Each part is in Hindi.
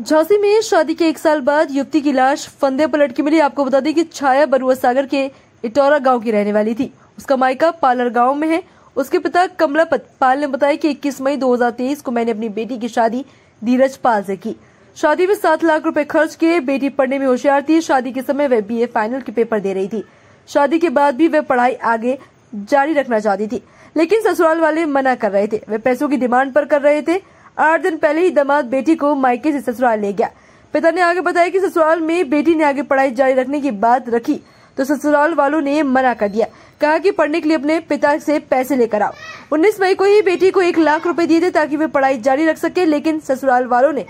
झांसी में शादी के एक साल बाद युवती की लाश फंदे पर लटकी मिली। आपको बता दें कि छाया बरुआ सागर के इटौरा गाँव की रहने वाली थी। उसका मायका पालर गाँव में है। उसके पिता कमलापत पाल ने बताया कि 21 मई 2023 को मैंने अपनी बेटी की शादी धीरज पाल से की। शादी में सात लाख रुपए खर्च किए। बेटी पढ़ने में होशियार थी। शादी के समय वह बीए फाइनल के पेपर दे रही थी। शादी के बाद भी वह पढ़ाई आगे जारी रखना चाहती थी। लेकिन ससुराल वाले मना कर रहे थे। वे पैसों की डिमांड पर कर रहे थे। आठ दिन पहले ही दामाद बेटी को मायके से ससुराल ले गया। पिता ने आगे बताया कि ससुराल में बेटी ने आगे पढ़ाई जारी रखने की बात रखी तो ससुराल वालों ने मना कर दिया। कहा कि पढ़ने के लिए अपने पिता से पैसे लेकर आओ। 19 मई को ही बेटी को एक लाख रुपए दिए थे ताकि वे पढ़ाई जारी रख सके, लेकिन ससुराल वालों ने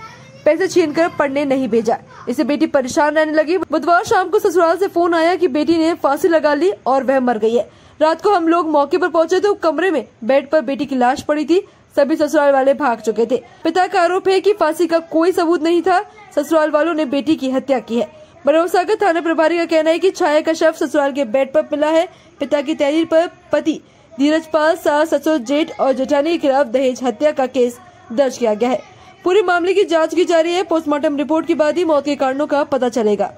पैसे छीन कर पढ़ने नहीं भेजा। इससे बेटी परेशान रहने लगी। बुधवार शाम को ससुराल से फ़ोन आया कि बेटी ने फांसी लगा ली और वह मर गई है। रात को हम लोग मौके पर पहुँचे तो कमरे में बेड पर बेटी की लाश पड़ी थी। सभी ससुराल वाले भाग चुके थे। पिता का आरोप है कि फांसी का कोई सबूत नहीं था। ससुराल वालों ने बेटी की हत्या की है। बरौसागर थाना प्रभारी का कहना है कि छाया का शव ससुराल के बेड पर मिला है। पिता की तहरीर पर पति धीरज पाल सास ससुर जेठ और जेठानी के खिलाफ दहेज हत्या का केस दर्ज किया गया है। पूरे मामले की जाँच की जा रही है। पोस्टमार्टम रिपोर्ट के बाद ही मौत के कारणों का पता चलेगा।